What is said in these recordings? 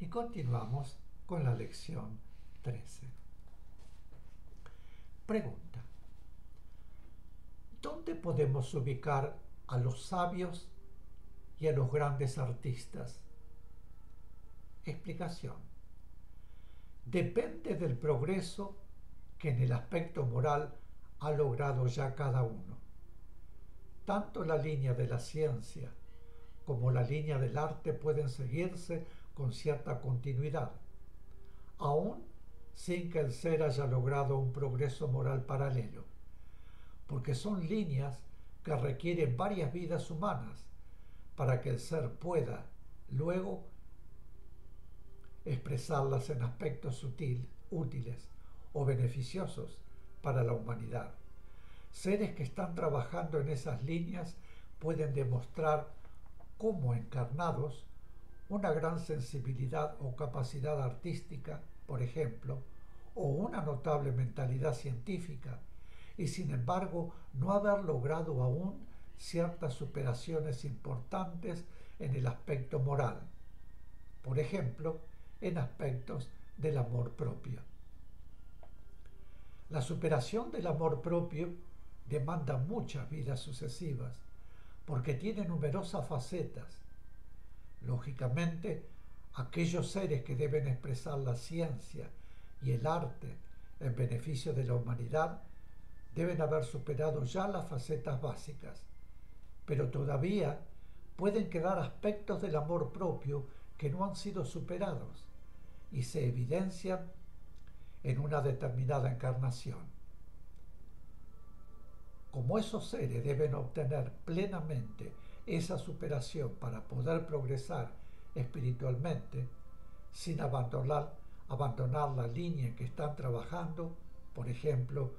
Y continuamos con la lección 13. Pregunta. ¿Dónde podemos ubicar a los sabios y a los grandes artistas? Explicación. Depende del progreso que en el aspecto moral ha logrado ya cada uno. Tanto la línea de la ciencia como la línea del arte pueden seguirse con cierta continuidad, aún sin que el ser haya logrado un progreso moral paralelo, porque son líneas que requieren varias vidas humanas para que el ser pueda luego expresarlas en aspectos sutil, útiles o beneficiosos para la humanidad. Seres que están trabajando en esas líneas pueden demostrar cómo encarnados una gran sensibilidad o capacidad artística, por ejemplo, o una notable mentalidad científica, y sin embargo no haber logrado aún ciertas superaciones importantes en el aspecto moral, por ejemplo, en aspectos del amor propio. La superación del amor propio demanda muchas vidas sucesivas, porque tiene numerosas facetas, Lógicamente, aquellos seres que deben expresar la ciencia y el arte en beneficio de la humanidad deben haber superado ya las facetas básicas, pero todavía pueden quedar aspectos del amor propio que no han sido superados y se evidencian en una determinada encarnación. Como esos seres deben obtener plenamente esa superación para poder progresar espiritualmente sin abandonar, abandonar la línea en que están trabajando, por ejemplo,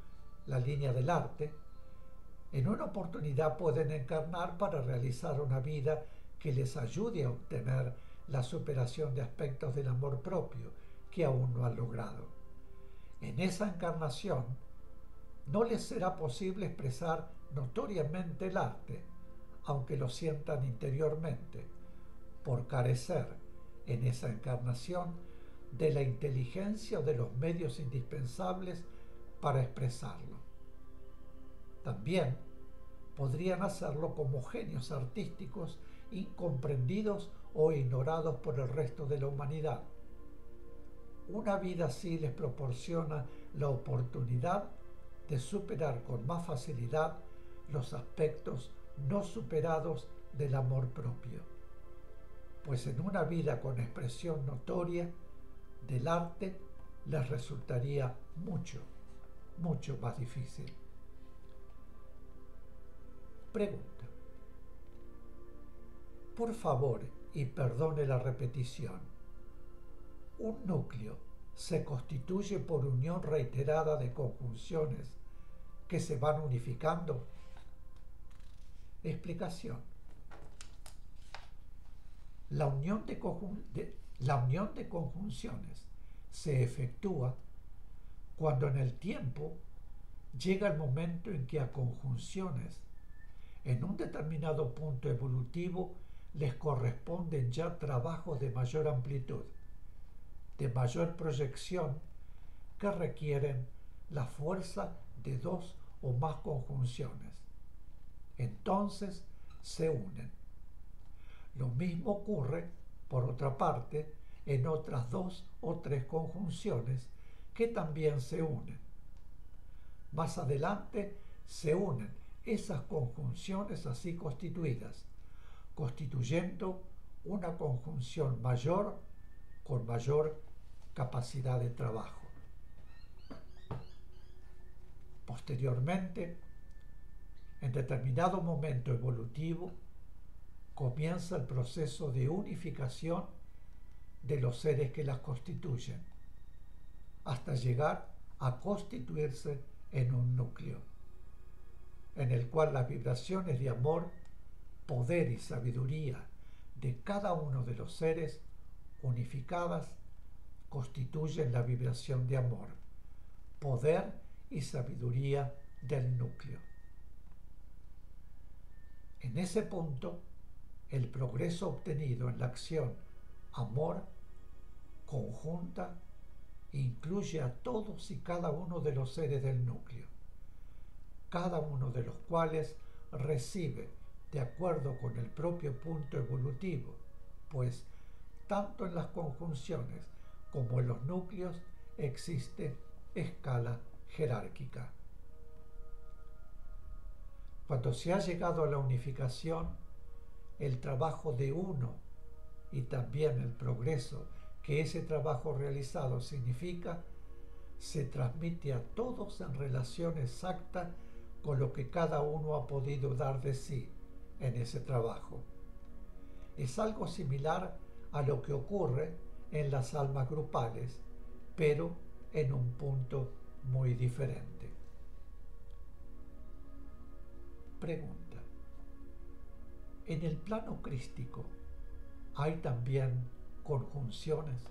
la línea del arte, en una oportunidad pueden encarnar para realizar una vida que les ayude a obtener la superación de aspectos del amor propio que aún no han logrado. En esa encarnación no les será posible expresar notoriamente el arte, aunque lo sientan interiormente, por carecer en esa encarnación de la inteligencia o de los medios indispensables para expresarlo. También podrían hacerlo como genios artísticos incomprendidos o ignorados por el resto de la humanidad. Una vida así les proporciona la oportunidad de superar con más facilidad los aspectos no superados del amor propio, pues en una vida con expresión notoria del arte les resultaría mucho, mucho más difícil. Pregunta. Por favor, y perdone la repetición, ¿un núcleo se constituye por unión reiterada de conjunciones que se van unificando? Explicación. La unión de, la unión de conjunciones se efectúa cuando en el tiempo llega el momento en que a conjunciones en un determinado punto evolutivo les corresponden ya trabajos de mayor amplitud, de mayor proyección, que requieren la fuerza de dos o más conjunciones entonces se unen. Lo mismo ocurre, por otra parte, en otras dos o tres conjunciones que también se unen. Más adelante se unen esas conjunciones así constituidas, constituyendo una conjunción mayor con mayor capacidad de trabajo. Posteriormente, en determinado momento evolutivo, comienza el proceso de unificación de los seres que las constituyen, hasta llegar a constituirse en un núcleo, en el cual las vibraciones de amor, poder y sabiduría de cada uno de los seres unificadas constituyen la vibración de amor, poder y sabiduría del núcleo. En ese punto, el progreso obtenido en la acción amor conjunta incluye a todos y cada uno de los seres del núcleo, cada uno de los cuales recibe de acuerdo con el propio punto evolutivo, pues tanto en las conjunciones como en los núcleos existe escala jerárquica. Cuando se ha llegado a la unificación, el trabajo de uno y también el progreso que ese trabajo realizado significa, se transmite a todos en relación exacta con lo que cada uno ha podido dar de sí en ese trabajo. Es algo similar a lo que ocurre en las almas grupales, pero en un punto muy diferente. Pregunta. En el plano crístico hay también conjunciones.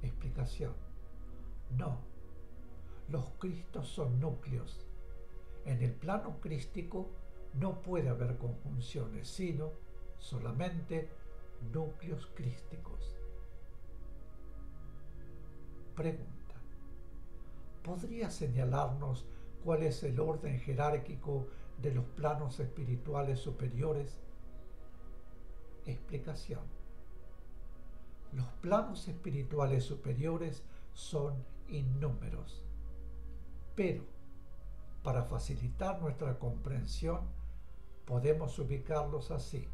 Explicación. No. Los cristos son núcleos. En el plano crístico no puede haber conjunciones, sino solamente núcleos crísticos. Pregunta. ¿Podría señalarnos cuál es el orden jerárquico de los planos espirituales superiores? Explicación. Los planos espirituales superiores son innúmeros, pero para facilitar nuestra comprensión podemos ubicarlos así,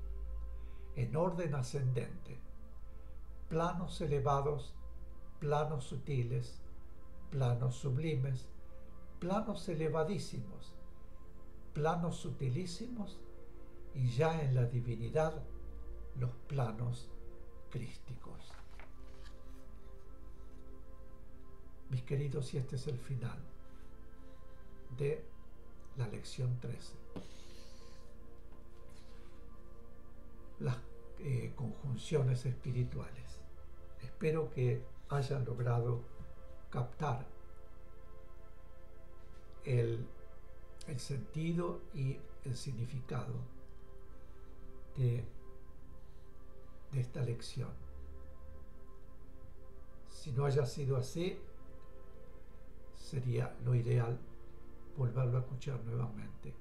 en orden ascendente, planos elevados, planos sutiles, planos sublimes, planos elevadísimos, planos sutilísimos y ya en la divinidad los planos crísticos. Mis queridos, y este es el final de la lección 13. Las eh, conjunciones espirituales. Espero que hayan logrado captar el, sentido y el significado de de esta lección. Si no haya sido así, sería lo ideal volverlo a escuchar nuevamente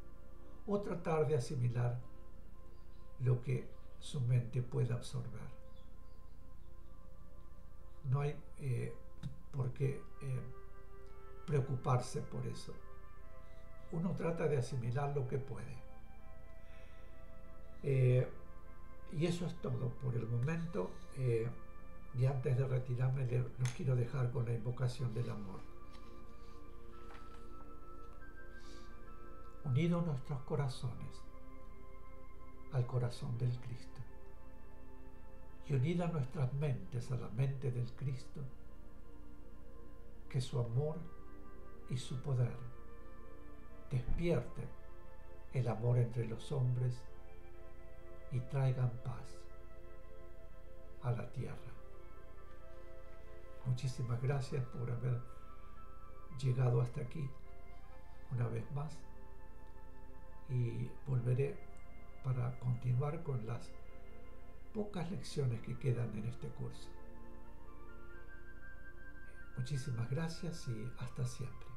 o tratar de asimilar lo que su mente pueda absorber. No hay eh, por qué eh, preocuparse por eso. Uno trata de asimilar lo que puede. Eh, y eso es todo por el momento. Eh, y antes de retirarme, los quiero dejar con la invocación del amor. Unidos nuestros corazones al corazón del Cristo y unidas nuestras mentes a la mente del Cristo, que su amor y su poder despierten el amor entre los hombres y traigan paz a la tierra. Muchísimas gracias por haber llegado hasta aquí una vez más y volveré para continuar con las pocas lecciones que quedan en este curso. Muchísimas gracias y hasta siempre.